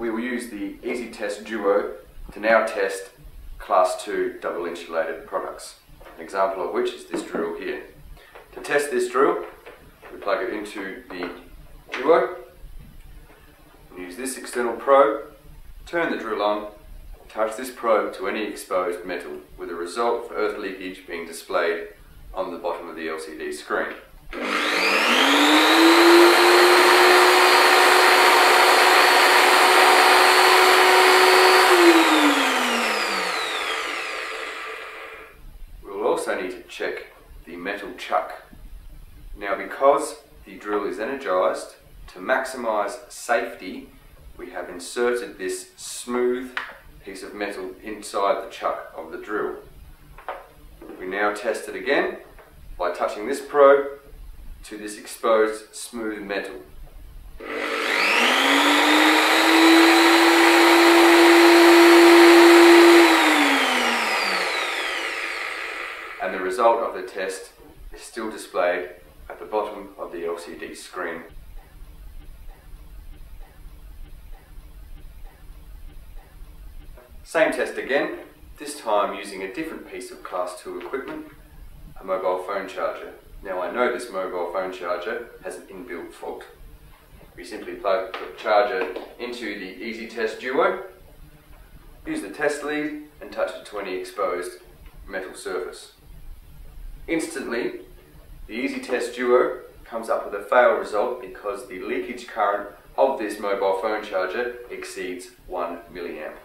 we will use the Easy Test Duo to now test Class 2 double insulated products. An example of which is this drill here. To test this drill, we plug it into the Duo, and use this external probe, turn the drill on, touch this probe to any exposed metal, with a result of earth leakage being displayed on the bottom of the LCD screen. Also need to check the metal chuck. Now because the drill is energized, to maximize safety, we have inserted this smooth piece of metal inside the chuck of the drill. We now test it again by touching this probe to this exposed smooth metal. And the result of the test is still displayed at the bottom of the LCD screen. Same test again, this time using a different piece of class 2 equipment, a mobile phone charger. Now I know this mobile phone charger has an inbuilt fault. We simply plug the charger into the Easy Test Duo, use the test lead and touch to any exposed metal surface. Instantly, the Easy Test Duo comes up with a fail result because the leakage current of this mobile phone charger exceeds 1 milliamp.